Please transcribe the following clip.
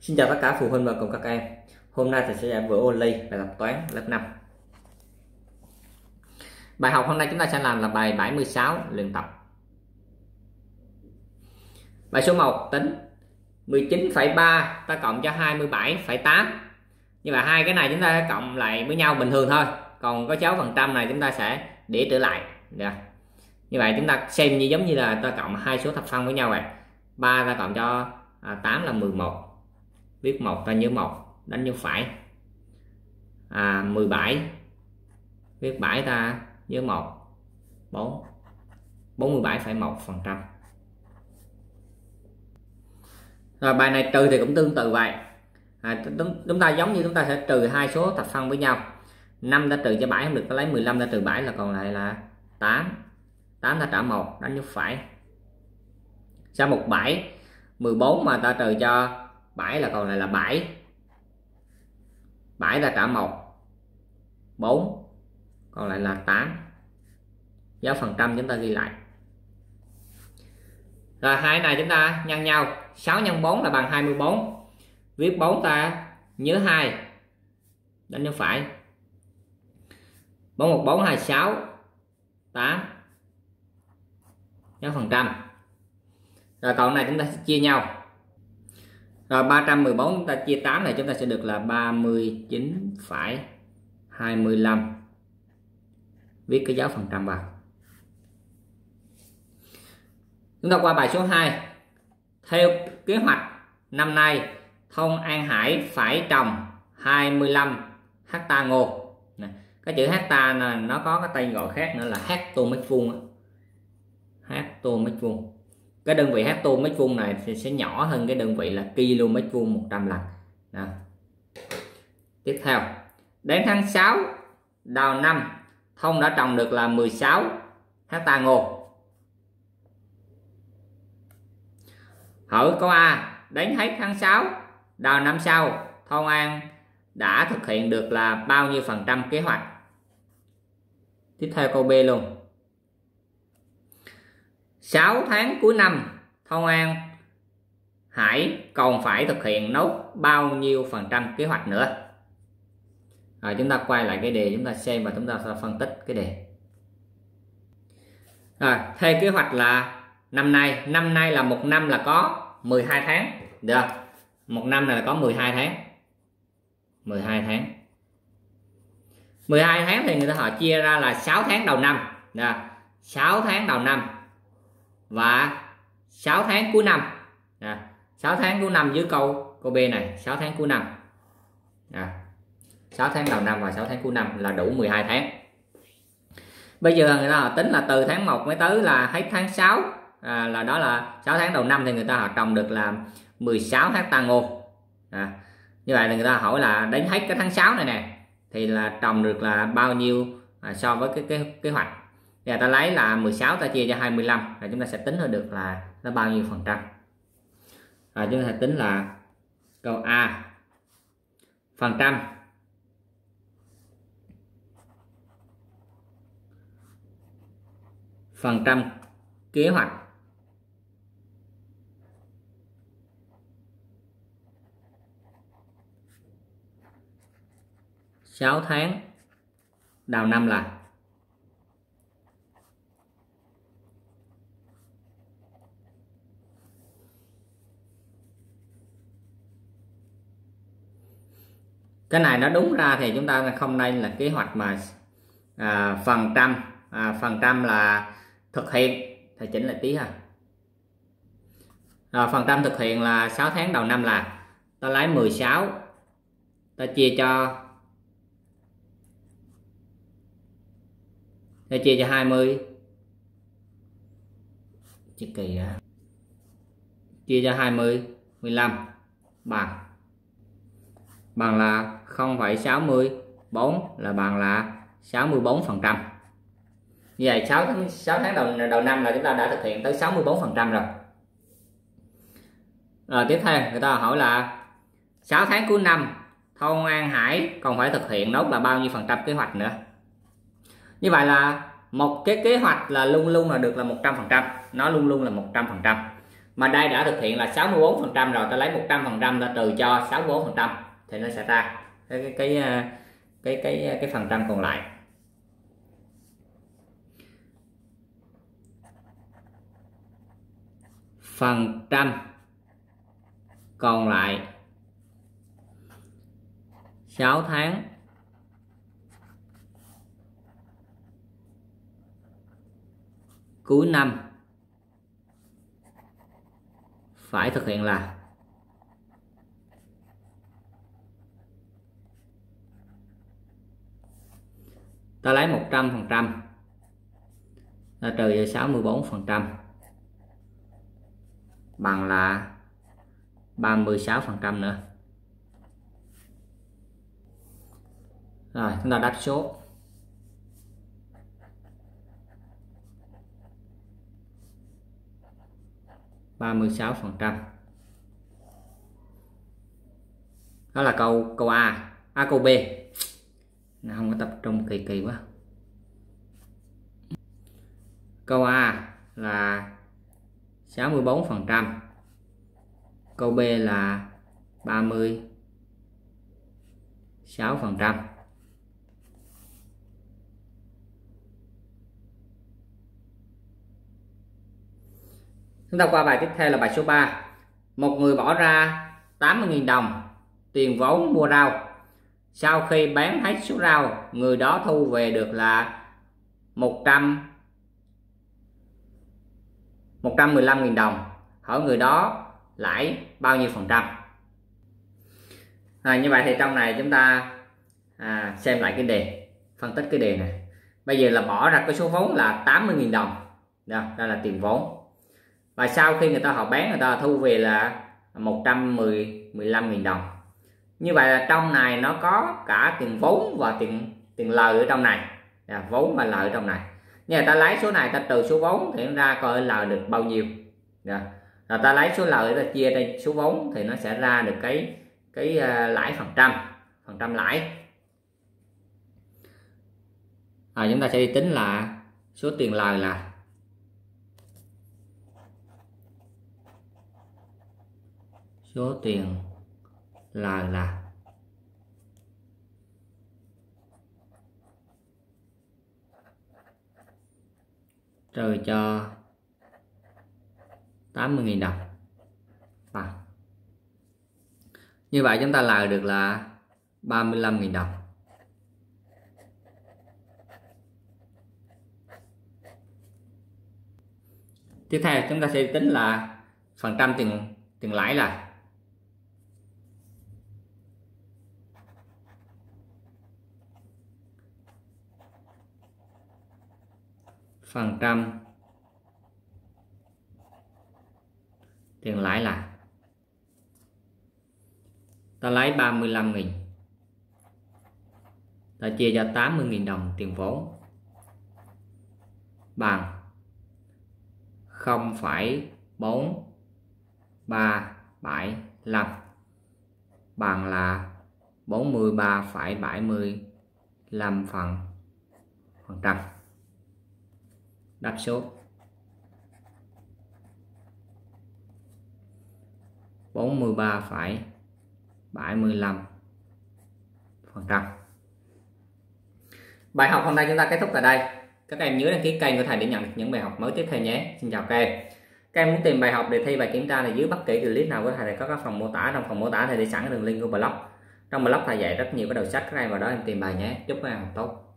Xin chào tất cả phụ huynh và cùng các em. Hôm nay thì sẽ giải vở Only bài tập toán lớp 5 Bài học hôm nay chúng ta sẽ làm là bài 76 luyện tập. Bài số 1 tính 19,3 ta cộng cho 27,8 Như vậy hai cái này chúng ta cộng lại với nhau bình thường thôi. Còn có dấu phần trăm này chúng ta sẽ để trở lại. Được. Như vậy chúng ta xem như giống như là ta cộng hai số thập phân với nhau vậy. 3 ta cộng cho à, 8 là 11 viết một ta nhớ một đánh dấu phải. À 17 viết 7 ta nhớ một. 4 47,1 phần trăm. Rồi bài này trừ thì cũng tương tự vậy. À, chúng ta giống như chúng ta sẽ trừ hai số thập phân với nhau. 5 ta trừ cho 7 không được ta lấy 15 ta trừ 7 là còn lại là 8 8 ta trả 1 đánh dấu phải. Sau 17 14 mà ta trừ cho 7 là còn lại là 7 7 ta trả 1 4 còn lại là 8 giá phần trăm chúng ta ghi lại. Rồi, hai này chúng ta nhân nhau. 6 nhân 4 là bằng 24 viết 4 ta nhớ 2 đánh dấu phải. 414 26 8 giáo phần trăm. Rồi còn này chúng ta sẽ chia nhau rồi 314 chúng ta chia 8 này chúng ta sẽ được là 39,25 viết cái dấu phần trăm vào. Chúng ta qua bài số 2 theo kế hoạch năm nay Thông An Hải phải trồng 25 hecta ngô. Này, cái chữ hecta nó có cái tên gọi khác nữa là hecto mét vuông hecto mét vuông cái đơn vị hecto mét vuông này thì sẽ nhỏ hơn cái đơn vị là km vuông 100 lần. Đó. tiếp theo, đến tháng 6 đầu năm, thông đã trồng được là 16 hecta ngô. Hỏi câu A, đến hết tháng 6 đầu năm sau, Thông An đã thực hiện được là bao nhiêu phần trăm kế hoạch? Tiếp theo câu B luôn. 6 tháng cuối năm, Thông An, Hải còn phải thực hiện nốt bao nhiêu phần trăm kế hoạch nữa? Rồi chúng ta quay lại cái đề, chúng ta xem và chúng ta sẽ phân tích cái đề. Rồi, theo kế hoạch là năm nay năm nay là một năm là có 12 tháng, được một năm này là có 12 tháng. 12 tháng. 12 tháng thì người ta họ chia ra là 6 tháng đầu năm, được. 6 tháng đầu năm và 6 tháng cuối năm. À, 6 tháng cuối năm dưới câu câu B này 6 tháng cuối năm. À, 6 tháng đầu năm và 6 tháng cuối năm là đủ 12 tháng. Bây giờ người ta họ tính là từ tháng 1 mới tới là hết tháng 6 à, là đó là 6 tháng đầu năm thì người ta họ trồng được là 16 hecta ngô à, như vậy là người ta hỏi là đến hết cái tháng 6 này nè thì là trồng được là bao nhiêu à, so với cái cái kế hoạch giờ ta lấy là 16 ta chia cho 25 là chúng ta sẽ tính ra được là nó bao nhiêu phần trăm. Và chúng ta tính là câu A, phần trăm. Phần trăm kế hoạch. Sáu tháng, đầu năm là cái này nó đúng ra thì chúng ta không nên là kế hoạch mà à, phần trăm. À, phần trăm là thực hiện thì chỉnh lại tí ha. Rồi phần trăm thực hiện là 6 tháng đầu năm là ta lấy 16 ta chia cho ta chia cho 20 chia kỳ à. chia cho 20 15 bằng bằng là 0,64 là bằng là 64 phần trăm. Như vậy 6 tháng 6 tháng đầu đầu năm là chúng ta đã thực hiện tới 64 phần trăm rồi. Rồi tiếp theo người ta hỏi là 6 tháng cuối năm thôn An Hải còn phải thực hiện nốt là bao nhiêu phần trăm kế hoạch nữa? Như vậy là một cái kế hoạch là luôn luôn là được là 100 phần trăm nó luôn luôn là 100 phần trăm. Mà đây đã thực hiện là 64 phần trăm rồi ta lấy 100 phần trăm ta trừ cho 64 phần trăm thì nó sẽ ra. Cái cái cái ờ, cái cái, ờ, cái phần trăm còn lại. Phần trăm còn lại 6 tháng. Cuối năm phải thực hiện là ta lấy 100 phần trăm. Ta trừ cho 64 phần trăm. Bằng là 36 phần trăm nữa. Rồi, chúng ta đáp số. ba mươi sáu phần trăm. Đó là câu câu A A câu B nó không có tập trung kỳ kỳ quá. Câu A là 64 phần trăm. Câu B là 36 phần trăm. Chúng ta qua bài tiếp theo là bài số 3 một người bỏ ra 80.000 đồng tiền vốn mua rau sau khi bán hết số rau người đó thu về được là 100 115.000 đồng. Hỏi người đó lãi bao nhiêu phần trăm. À, như vậy thì trong này chúng ta à, xem lại cái đề phân tích cái đề này. Bây giờ là bỏ ra cái số vốn là 80.000 đồng. Đó, đó là tiền vốn. Và sau khi người ta họ bán người ta thu về là 110 15.000 đồng như vậy là trong này nó có cả tiền vốn và tiền tiền lời ở trong này. À, vốn và lời ở trong này. Nhà ta lấy số này ta trừ số vốn thì nó ra coi lời được bao nhiêu. À, rồi ta lấy số lời ta chia ra số vốn thì nó sẽ ra được cái cái uh, lãi phần trăm phần trăm lãi. À, chúng ta sẽ đi tính là số tiền lời là số tiền là là. Trừ cho 80.000 đồng. Bằng như vậy chúng ta lời được là 35.000 đồng. Tiếp theo chúng ta sẽ tính là phần trăm tiền tiền lãi là phần trăm. Tiền lãi là ta lấy 35.000 ta chia cho 80.000 đồng tiền vốn. Bằng 0,4375 bằng là 43,75 phần phần trăm đáp số. 43,75 phần trăm. Bài học hôm nay chúng ta kết thúc tại đây. Các em nhớ đăng ký kênh của thầy để nhận được những bài học mới tiếp theo nhé. Xin chào các em. Các em muốn tìm bài học để thi bài kiểm tra thì dưới bất kỳ clip nào của thầy có các phần mô tả. Trong phần mô tả thầy để sẵn đường link của blog. Trong blog thầy dạy rất nhiều cái đầu sách. Các em vào đó em tìm bài nhé. Chúc các em học tốt.